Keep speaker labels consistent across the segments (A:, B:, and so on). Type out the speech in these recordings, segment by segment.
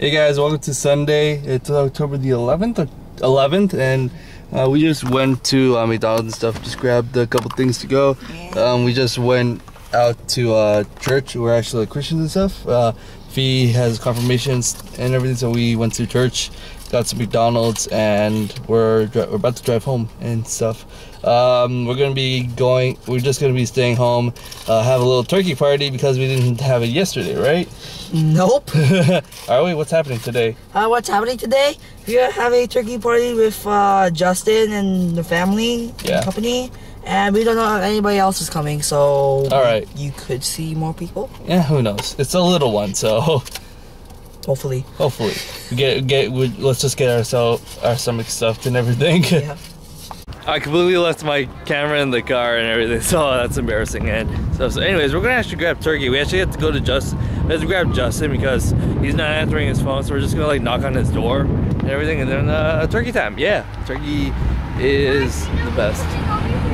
A: Hey guys, welcome to Sunday. It's October the 11th, 11th, and uh, we just went to uh, McDonald's and stuff. Just grabbed a couple things to go. Um, we just went out to uh, church. We're actually Christians and stuff. Phi has confirmations and everything, so we went to church, got some McDonald's, and we're dri- we're about to drive home and stuff. Um, we're gonna be going. We're just gonna be staying home, uh, have a little turkey party because we didn't have it yesterday, right?
B: Nope.
A: Are we? What's happening today?
B: Uh, what's happening today? We have a turkey party with uh, Justin and the family and
A: Yeah.
B: company, and we don't know if anybody else is coming. So
A: All right.
B: you could see more people.
A: Yeah, who knows? It's a little one, so
B: Hopefully.
A: hopefully we get get. We, let's just get ourselves our stomach stuffed and everything.
B: Yeah.
A: I completely left my camera in the car and everything, so that's embarrassing. And so, so anyways, we're gonna actually grab turkey. We actually have to go to Justin. We have to grab Justin because he's not answering his phone. So we're just gonna like knock on his door and everything, and then uh, turkey time. Yeah, turkey is the best.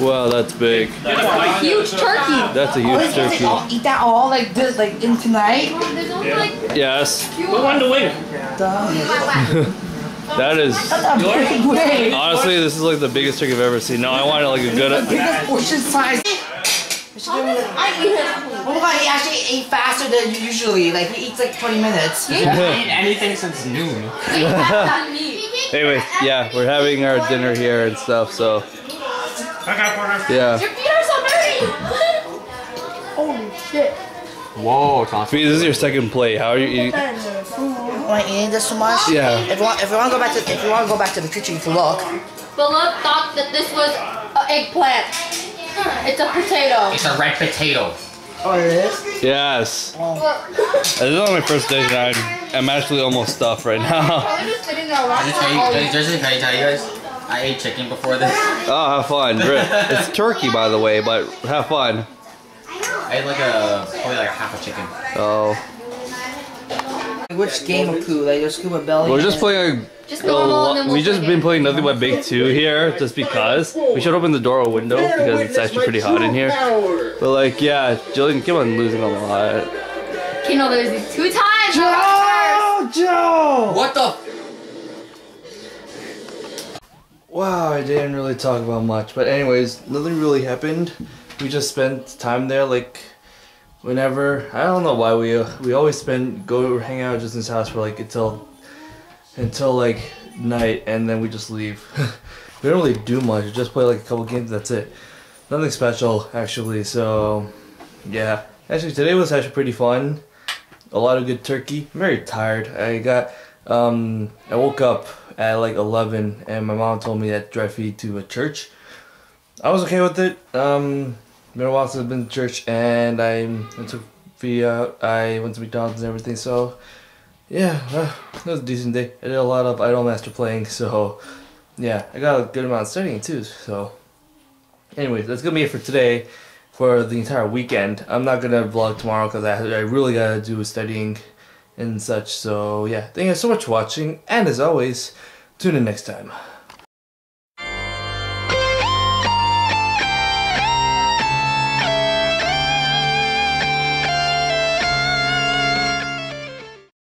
A: Wow, that's big.
C: Huge turkey.
A: That's a oh, huge turkey.
B: eat that all like this, like in tonight.
C: There's like
A: Yes,
C: few one to win.
A: that is. Honestly, this is like the biggest turkey I've ever seen. No, I wanted like a good.
B: Biggest portion size. Oh my god, he actually ate faster than usually. Like he eats like 20 minutes.
D: He haven't eaten anything since noon.
A: Anyway, yeah, we're having our dinner here and stuff. So yeah.
C: Your feet are so dirty.
D: Whoa, Tom.
A: Phi, this is your second plate. How are you eating?
B: Am I eating this too much?
A: Yeah.
B: If you want, if you want to go back to, if you want to go back to the kitchen, you can look.
C: Philip thought that this was an eggplant. It's a potato.
D: It's a red potato.
B: Oh, it is.
A: Yes. This is only my first dish, and I'm, I'm actually almost stuffed right now.
C: I'm just sitting
D: Can tell you,
C: all
D: can I-
C: these.
D: seriously, can I tell you guys? I ate chicken before this.
A: Oh, have fun. It's turkey, by the way, but have fun.
D: I ate like a, probably like a half a chicken.
A: Oh,
B: Which game of poo? Like your scuba belly?
A: we're just playing.
C: Just
A: A,
C: normal and
A: lo-
C: we'll
A: we just
C: play
A: been
C: again.
A: playing nothing but Big Two here, just because. We should open the door or window because it's actually pretty hot in here. But like, yeah, Jillian keep on losing a lot.
C: Okay, no, there's these two times.
B: Oh, Joe!
D: What the?
A: Wow, I didn't really talk about much, but anyways, nothing really happened. We just spent time there, like whenever. I don't know why we we always spend go hang out at Justin's house for like until until like night, and then we just leave. we don't really do much. We just play like a couple games. That's it. Nothing special actually. So yeah, actually today was actually pretty fun. A lot of good turkey. I'm very tired. I got um I woke up at like 11 and my mom told me that drive feed to a church. I was okay with it. Um been a while since I've been to church and I went to out. I went to McDonald's and everything. So yeah, uh, was a decent day. I did a lot of Idol Master playing. So yeah, I got a good amount of studying too. So anyways, that's gonna be it for today. For the entire weekend, I'm not gonna vlog tomorrow because I, I really gotta do studying and such. So yeah, thank you so much for watching, and as always, tune in next time.